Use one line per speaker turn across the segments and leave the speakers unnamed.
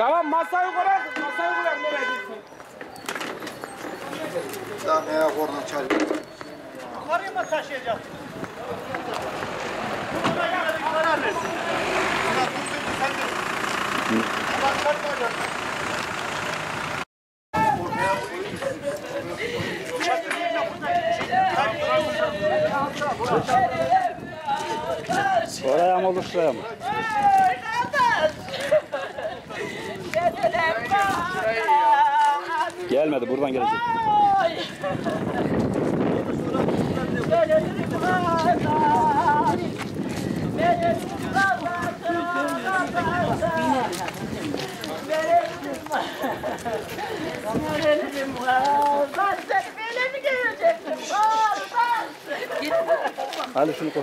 Tamam masayı koyar. Masayı koyar. Nereye gitsin?
Tamam ayak oradan çalıyor.
Yukarıya mı taşıyacak? Buna yana bir karar versin. Buna dedi sen de. De öyle.
Oraya mı olur şuraya mı? Gelmedi buradan gelecek. Hadi şunu koy.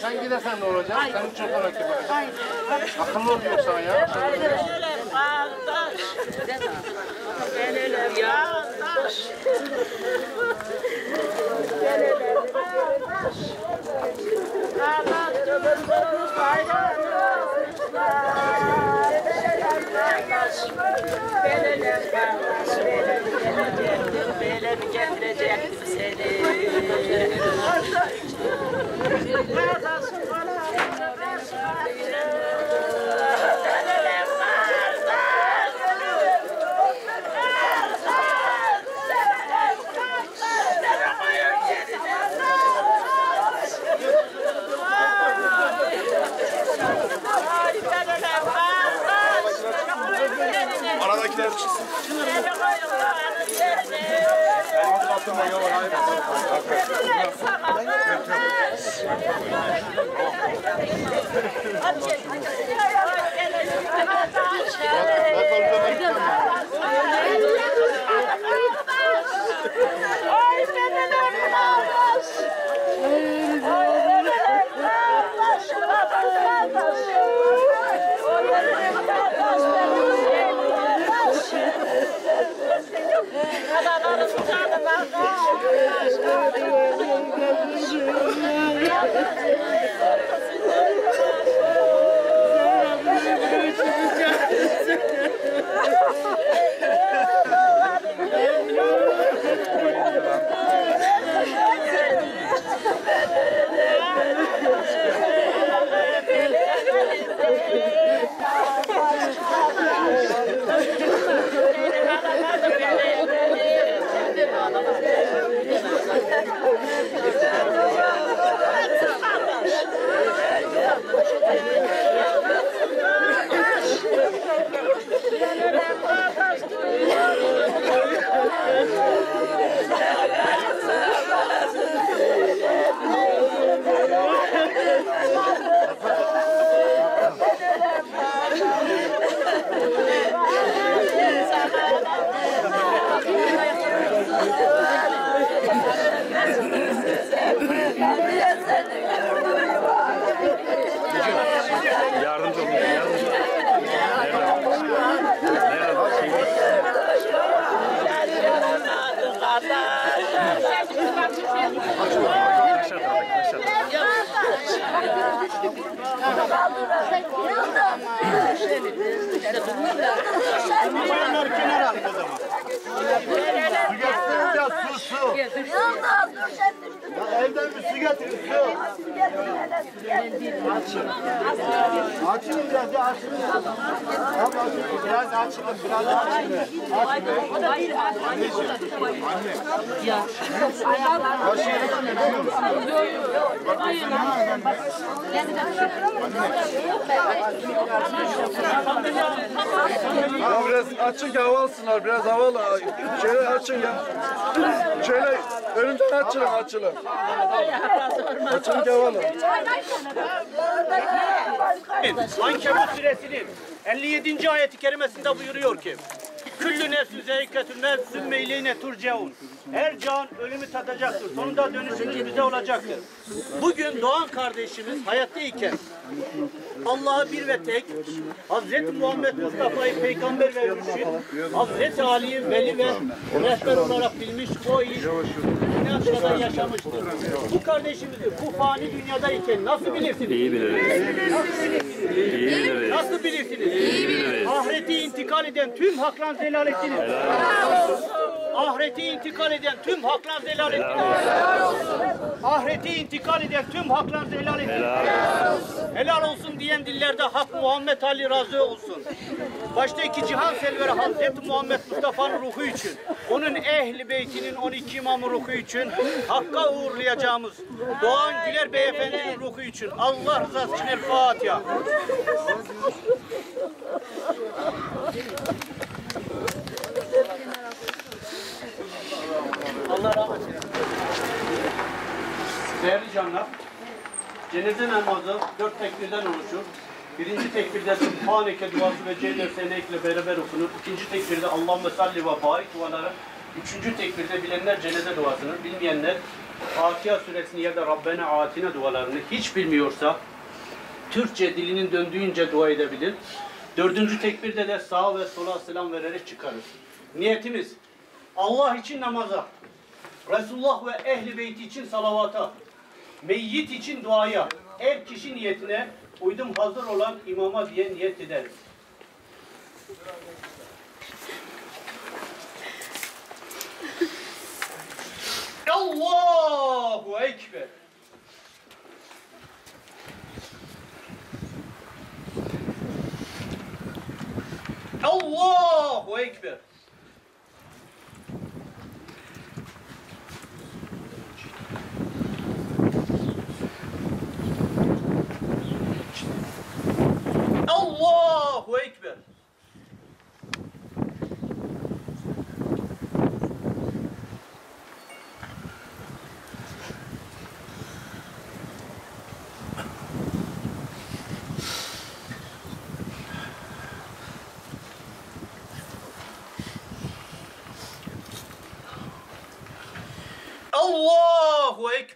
Sen gidersen ne olacak? Senin çocuğun hakkı bakacak. Akıllı ol diyorsan ya.
Gelelim kardeş. Gelelim kardeş. Gelelim kardeş. Kardeş durumumuz bayramımızlar. Gelelim kardeş. Gelelim kardeş. Gelelim gelecektim. Gelelim getirecektim seni. Thank you. gaat aan alle vergaderen.
Yardımcı olun. Yardımcı olun.
Bayanlar kenara alın o zaman. Su getirin biraz su su. Ya evden bir su getirin su. Açılın biraz ya açılın. Tamam, açılın. Biraz açılın biraz açılın.
Ha biraz açın ki hava alsınlar. Biraz hava alın. Şöyle açın ya. Şöyle önünden açılın açılın. Hava alın.
Ankebut suresinin 57. ayeti kerimesinde buyuruyor ki Küllü nefsü zeyiketün nefsün meyleyne turceun. Her can ölümü tadacaktır. Sonunda dönüşünüz bize olacaktır. Bugün Doğan kardeşimiz hayattayken Allah'a bir ve tek Hazreti Muhammed Mustafa'yı peygamber ve mürşid Hazreti Ali'yi veli ve rehber olarak bilmiş o iyi inançla yaşamıştır. Bu kardeşimizi bu fani dünyadayken nasıl bilirsiniz?
İyi biliriz. İyi biliriz.
Nasıl bilirsiniz? İyi biliriz. Ahirete intikal eden tüm haklar zelal ettiniz. Ahirete intikal eden tüm haklar zelal ettiniz. Ahirete intikal eden tüm haklar zelal ettiniz. Helal olsun diyen dillerde Hak Muhammed Ali razı olsun. Başta iki cihan selveri Hazreti Muhammed Mustafa'nın ruhu için, onun ehli beytinin 12 imamı ruhu için, Hakk'a uğurlayacağımız Doğan Güler Beyefendi'nin ruhu için. Allah rızası için El Fatiha. Allah rahmet eylesin. Değerli canlar, cenaze namazı dört tekbirden oluşur. Birinci tekbirde Sübhaneke duası ve Celle senekle beraber okunur. İkinci tekbirde Allahümme salli ve barik duaları. Üçüncü tekbirde bilenler cenaze duasını, bilmeyenler Fatiha suresini ya da Rabbena atine dualarını hiç bilmiyorsa Türkçe dilinin döndüğünce dua edebilir. Dördüncü tekbirde de sağa ve sola selam vererek çıkarır. Niyetimiz Allah için namaza, Resulullah ve ehli beyti için salavata, meyyit için duaya, ev kişi niyetine uydum hazır olan imama diye niyet ederiz. الله أكبر. الله أكبر.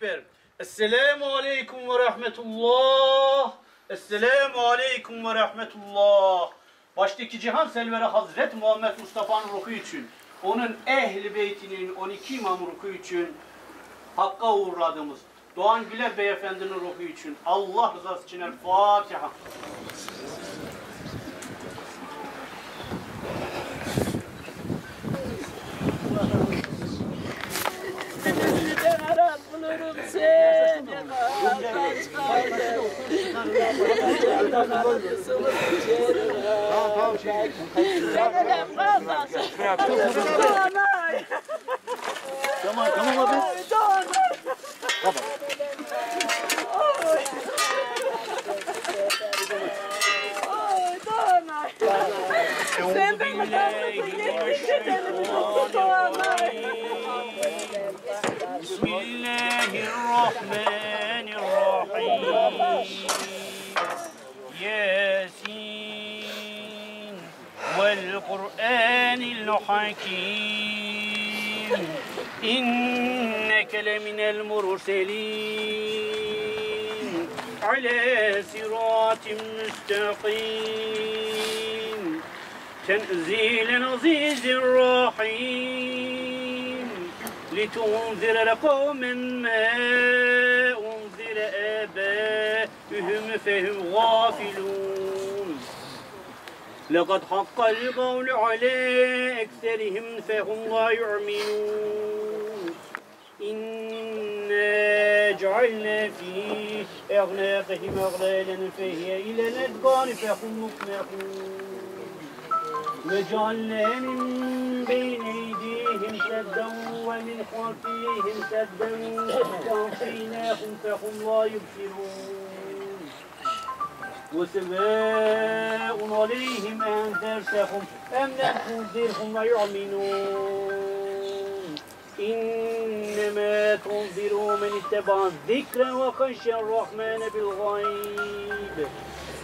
Ekber. Esselamu Aleyküm ve Rahmetullah. Esselamu Aleyküm ve Rahmetullah. Baştaki cihan selveri Hazret Muhammed Mustafa'nın ruhu için, onun ehli beytinin 12 imam ruhu için, Hakk'a uğurladığımız Doğan Güler Beyefendi'nin ruhu için, Allah rızası için El Fatiha.
Ben arar bulurum seni. Kaç kaldı. Benim kardeşim. Doğanay.
Tamam tamam abi.
Doğanay. Oy Doğanay. Sen de
الرحمن الرحيم. ياسين والقرآن الحكيم. إنك لمن المرسلين. على صراط مستقيم. تنزيل العزيز رحيم لتنذر لقوما ما أنذر آباؤهم فهم غافلون لقد حق القول على أكثرهم فهم لا يؤمنون إنا جعلنا في أعناقهم أغلالا فهي إلى الأذقان فهم مقمحون وجعلنا من بين أيديهم سدا ومن خلفهم سدا وأغشيناهم فهم لا يبصرون. وسواء عليهم أنذرتهم أم لم تنذرهم لا يؤمنون. إنما تنذر من اتبع الذكر وخشى الرحمن بالغيب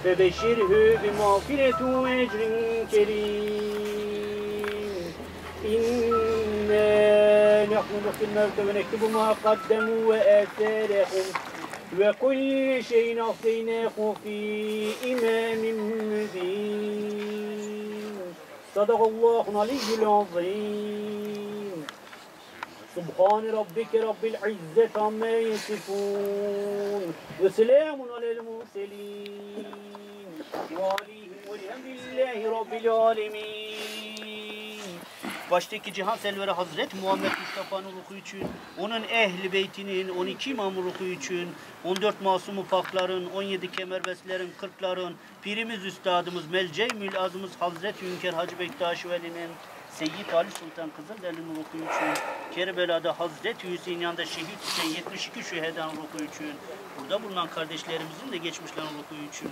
فبشره بمغفرة وأجر كريم. إنا نحيي الموتى ونكتب ما قدموا وآثارهم وكل شيء أحصيناه في إمام مبين. صدق الله العلي العظيم. سبحان ربك رب العزة عما يصفون. وسلام على المرسلين. وعليهم والحمد لله رب العالمين. Baştaki cihan selveri Hazreti Muhammed Mustafa'nın ruhu için, onun ehli beytinin, 12 imamı ruhu için, 14 masumu pakların, 17 kemerbeslerin, 40'ların, pirimiz üstadımız, melce-i azımız Hazreti Hünkar Hacı Bektaş Veli'nin, Seyyid Ali Sultan Kızılderili'nin ruhu için, Kerbela'da Hazreti Hüseyin yanında şehit düşen 72 şühedan ruhu için, burada bulunan kardeşlerimizin de geçmişlerin ruhu için,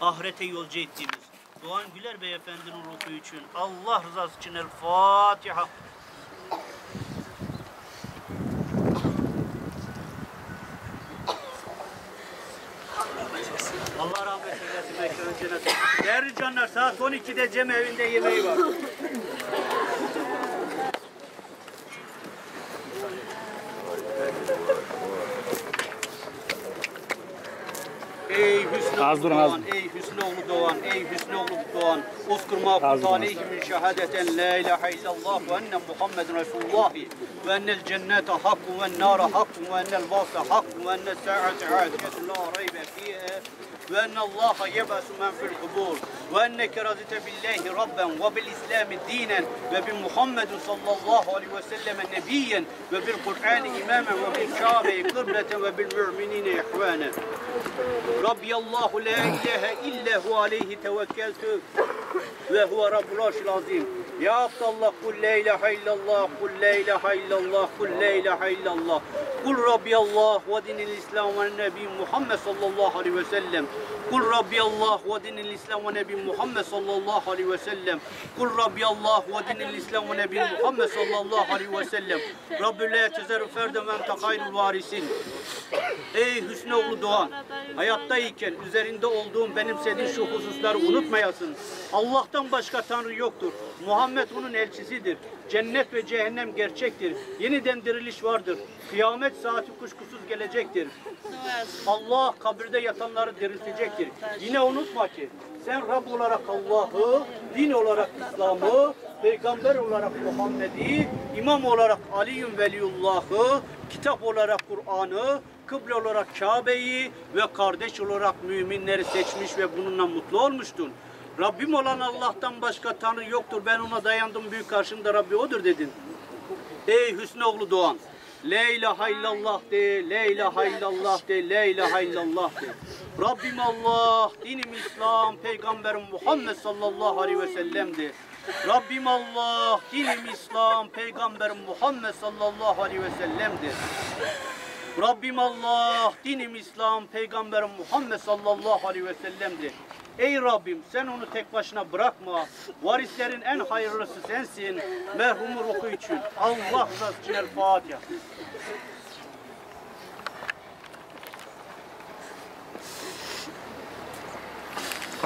ahirete yolcu ettiğimiz Doğan Güler Beyefendi'nin ruhu için, Allah rızası için El Fatiha. Allah rahmet eylesin. Değerli canlar saat 12'de Cem evinde yemeği var. Ey Hüsnü
Az durun, az
ey Hüsnü oğlu Doğan, ey Hüsnü oğlu Doğan. Uzkur ma
Az
kut
durun, az.
aleyhi min şehadeten la ilahe illallah ve enne Muhammeden Resulullah ve ennel cennete hakkun ve nâre hakkun ve ennel vâse hakkun ve ennel sa'ate âdiyetun la raybe fiha ve enne Allaha yebesu men fil kubur ve enneke razite billahi rabben ve bil islami dinen ve bi Muhammedin sallallahu aleyhi ve sellem nebiyyen ve bil Kur'an imamen ve bil Kabe'yi kıbleten ve bil müminine ihvanen. Rabbi Allahu la ilahe illa hu aleyhi tevekkeltü ve huve Rabbul Arşil Azim. Ya Abdallah kul la ilahe illallah, kul la ilahe illallah, kul la ilahe illallah. Kul Rabbi Allah ve dinil İslam ve Nebi Muhammed sallallahu aleyhi ve sellem. Kul Rabbi Allah ve dinil İslam ve Nebi Muhammed sallallahu aleyhi ve sellem. Kul Rabbi Allah ve dinil İslam ve Nebi Muhammed sallallahu aleyhi ve sellem. Rabbi la tezeru ferden ve varisin. Ey Hüsnü oğlu Doğan, hayattayken üzerinde olduğum benimsediğin şu hususları unutmayasın. Allah'tan başka Tanrı yoktur. Muhammed onun elçisidir. Cennet ve cehennem gerçektir. Yeniden diriliş vardır. Kıyamet saati kuşkusuz gelecektir. Allah kabirde yatanları diriltecektir. Yine unutma ki sen Rab olarak Allah'ı, din olarak İslam'ı, peygamber olarak Muhammed'i, imam olarak Ali'yün Veliyullah'ı, kitap olarak Kur'an'ı, kıble olarak Kabe'yi ve kardeş olarak müminleri seçmiş ve bununla mutlu olmuştun. Rabbim olan Allah'tan başka Tanrı yoktur. Ben ona dayandım büyük karşımda Rabbi odur dedin. Ey Hüsnü oğlu Doğan. La ilahe illallah de, la ilahe illallah de, la ilahe illallah de. Rabbim Allah, dinim İslam, peygamberim Muhammed sallallahu aleyhi ve sellem de. Rabbim Allah, dinim İslam, peygamberim Muhammed sallallahu aleyhi ve sellem de. Rabbim Allah, dinim İslam, peygamberim Muhammed sallallahu aleyhi ve sellem'dir. Ey Rabbim sen onu tek başına bırakma. Varislerin en hayırlısı sensin. Merhumu ruhu için. Allah rızası için Fatiha.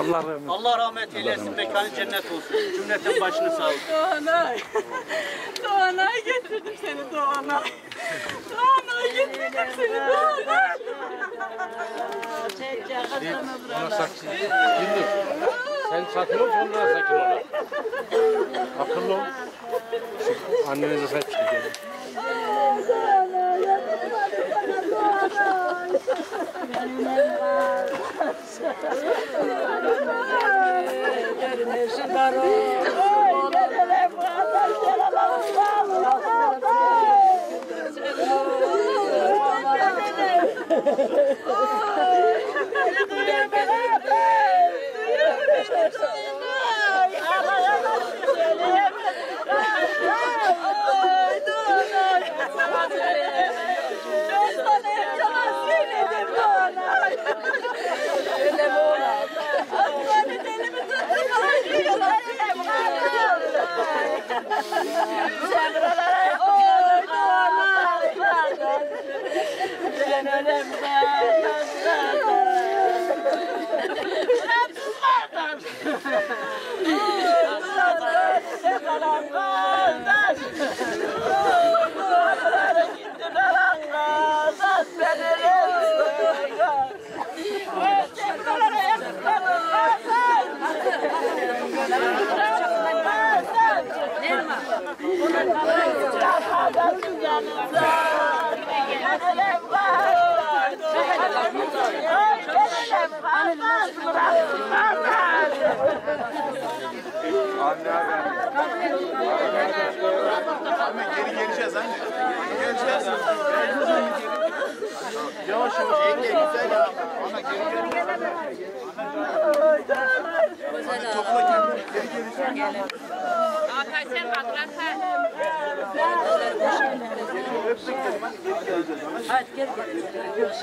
Allah rahmet,
Allah rahmet eylesin. Mekanı cennet olsun. Cümletin başını sağ olsun.
Doğanay. Doğanay getirdim seni Doğanay. Doğanay getirdim seni Doğanay. Çek ya kazanı buralar. Ona sakin. Gündüz.
Sen sakin ol, ondan sakin ol. Akıllı ol. Annenize sahip çıkacağım. Doğanay. Oh!
Ama geri geleceğiz anne. Geleceğiz. Yavaş yavaş. Yenge güzel ya. Ana geri geleceğiz. Topla kendini. Geri geleceğiz. Hakan sen bak Rafa. Öptük dedim. Geri geleceğiz. Hadi gel gel.